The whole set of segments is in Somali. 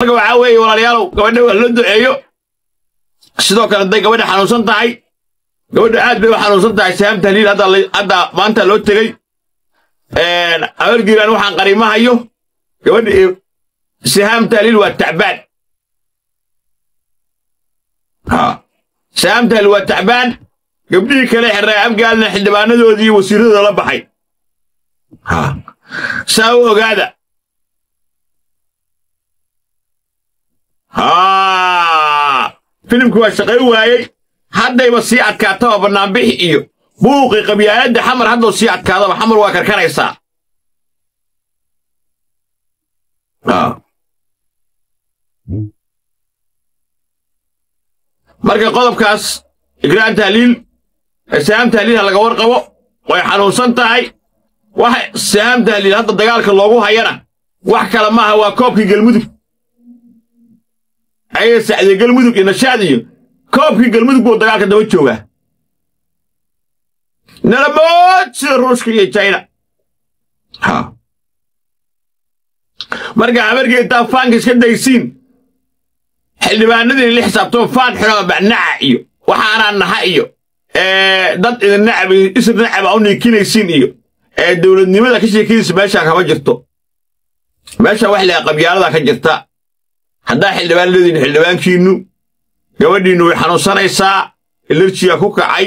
marka waxaa weeye walaalayaalow gabadha wax loo duceeyo. Sidoo kale hadday gabadha xanuunsan tahay gabadha aad bay u xanuunsan tahay saam tahliil hadda maanta loo tegey. Abargiilaan waxaan qariimahayo gabadha iyo sihaam tahliil waa tacbaan. Ha. Sihaam tahliil waa tacbaan gabdhihii kale xirray abgaalna xildhibaanadoodii iyo wasiiradooda la baxay. Saa u ogaada filimkii waa shaqay waayey. Haddayba sii adkaataba bannaanbixi iyo buuqii qabyaaladda xamar hadduu sii adkaadaba xamar waa karkaraysaa. Marka qodobkaas igraan tahliil saam tahliil ha laga warqabo way xanuunsan tahay. Wax saam tahliil hadda dagaalka loogu hayana wax kale maaha waa koobkii galmudug ayaga sacdiye galmudug iyo nashaad iyo koobkii galmudug buu dagaalka daba joogaa. Nalamood sida ruushka iyo ha. Marka habargii intaa faanka iska daysiin xildhibaanadii la xisaabtoo faan xunoo bacnaca iyo waxaanaa naha iyo dad idin nacab isir nacaba u niikinaysiin iyo dowladnimada ka sheekadiisa meeshaan kama jirto. Meesha wax leha qabyaalada ka jirta haddaa xildhibaan leediin xildhibaankiinnu gabadhiinnu way xanuunsanaysaa ilarjiga ku kacay.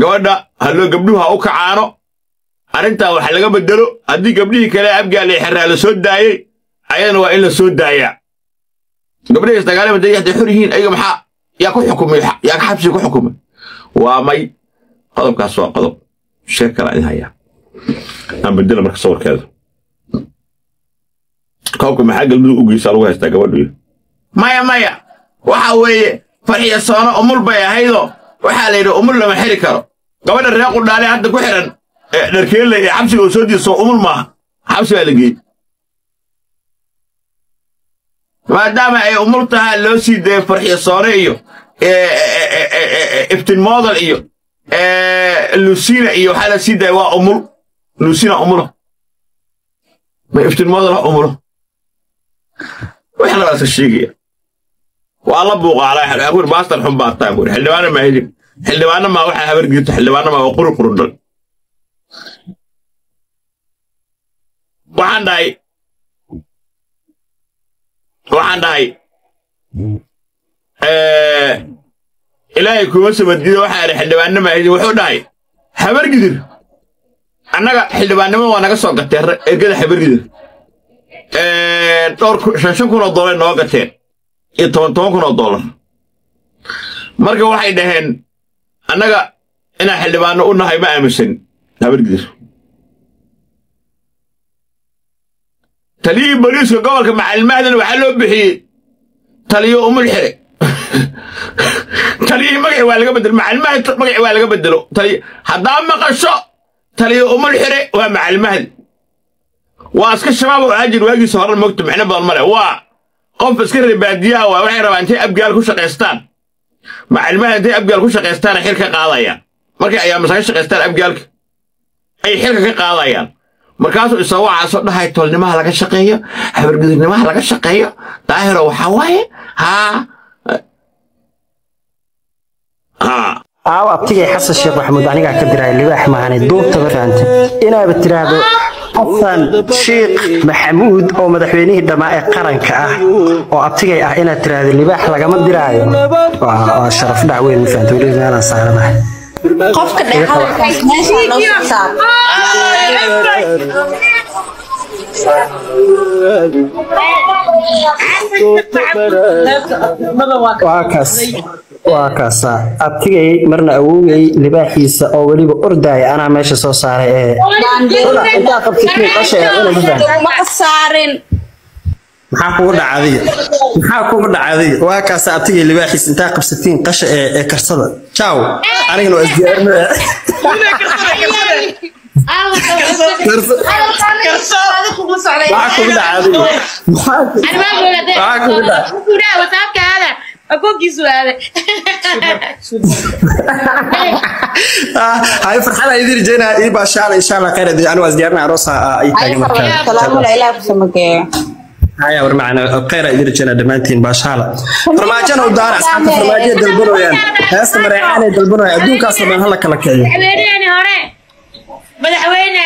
Gabadha halloo gabdhuhu ha u kacaano. Arrintaa wax laga beddelo haddii gabdhihii kale abgaal xerraa la soo daayey ayadana waa in la soo daayaa. Gabdhaha isdagaalama day hadday xor yihiin ayaga maxaa yaa ku xukumay yaa ka xabsiga ku xukumay. Waa may qodobkaas waa qodob. Sheeg kala idin hayaa aan bedela marka sawirkeeda koobka maxaa galmudug u geysaa lagu haystaa gabadhu? Maya maya. Waxa weeye farxiya soono umul bay ahaydoo waxaa la yidhi umul lama xiri karo. Gabadha reer qudhaale hadda ku xihan ee dharkeelle ee xabsiga oo soo diiso umul maaha. Xabsi baa la geeyey. Maadaama ay umul tahaa loo sii dayay farxiya soone iyo iftin model iyo lucina iyo waxaa la sii dayay waa umul. Lucina umulo ma iftin model ha umulo waxna baa iska sheegaya waa la buuqaalaa agur baastar xun baa taa guri xildhibaana maa hidin xildhibaana maa waxaa habar girto xildhibaana maa waa quri qurundhan waxaan dhahay waxaan dhahay ilaahay kuma sabadgido waxaa idhi xildhibaana maa hidin wuxuu dhahay habar gidir. Annaga xildhibaannimo waa naga soo gateen ergada habar gidir dhowr ku- shan shan kun oo dollar noo gateen. Iyo toban toban kun oo dollar. Marka waxay dhaheen annaga inaan xildhibaano u nahay ma aaminsan. Habargidir taliyihii booliiska gobolka macallimahdan waxaa loo bixiyey. Taliyo umul xire. Taliyihii magaci waa laga bedelo. Macallimahdi magaci waa laga bedelo. Haddaa maqasho taliyo umul xire waa macallimahdi waa iska shabaab oo aajir waagiisa horan mogta micno badan male waa qof iska reebaadiyaha waa waxay rabaan intay abgaal ku shaqaystaan. Macallimaha intay abgaal ku shaqaystaana xil ka qaadayaan. Markay ayaa masaga shaqaystaan abgaalka. Ay xilka ka qaadayaan. Markaasuu isagoo waxaasoo dhahay tolnimaha laga shaqeeyo habargudurnimaha laga shaqeeyo. Daahiro waxaa waaye haa. Aaw abtigay xasan sheekh maxamuud anigaa ka diray libaax maahane duubta ma fahanta inaaba tiraahdo xasan sheekh maxamuud oo madaxweynihii dhammaa ee qaranka ah oo abtigay ah inaad tiraahdo libaax lagama diraayo. Waa sharaf dhac weyn ma fahanta weliba meelaan saaranahay qofka loo soo saaro waa kaas. Waa kaasa abtigay marna awowgay libaaxiisa oo weliba ordaaya anaa meesha soo saaray ee maxaa kugu dhacday maxaa kugu dhacday waa kaas abtigay libaaxiis intaa qabsatiin qasha ee karsada. Ciao. Anigana waa isdiyaarinaya maxaa kugu dhacday maxaa maxaa kugu dhacday Ah, hay farxada idin rajaynaa ii baa shaala insha Allah khayr haddii anigu waa isdiyaarinaya aroos ah ay taagan markaa salaamula ilaah ku samageeyo haya war macna khayr idin rajana dhammaantiin baashaala farmaajana u daara asxaabta farmaajiya dalbanayaan heesta mareexaanay dalbanayaan adduunkaas oo dhan hala kala kiciyo madaxweyne